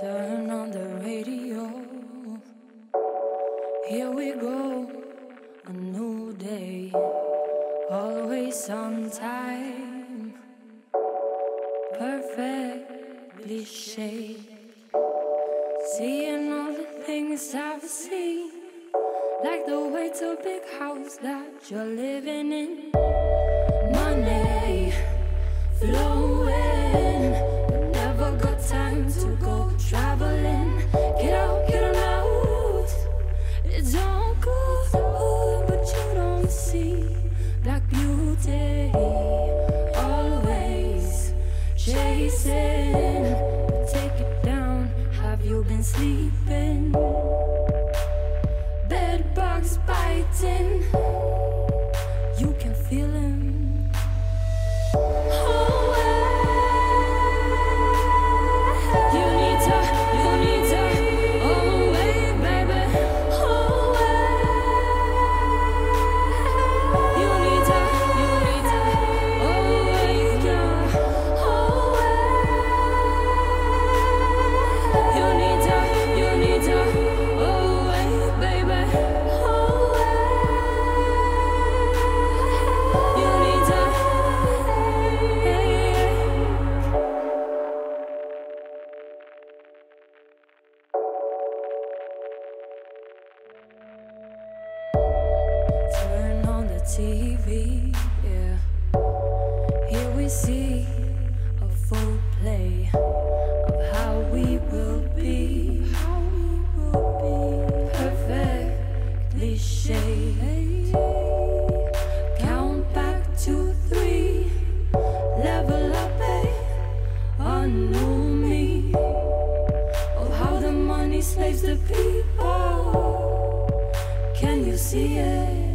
Turn on the radio. Here we go, a new day. Always on time. Perfectly shaped. Seeing all the things I've seen. Like the way to a big house that you're living in. Money flowing. Sleeping? TV, yeah. Here we see a full play of how we will be. How we will be perfectly shaped. Count back to three. Level up, eh? A new me. Of how the money slaves the people. Can you see it?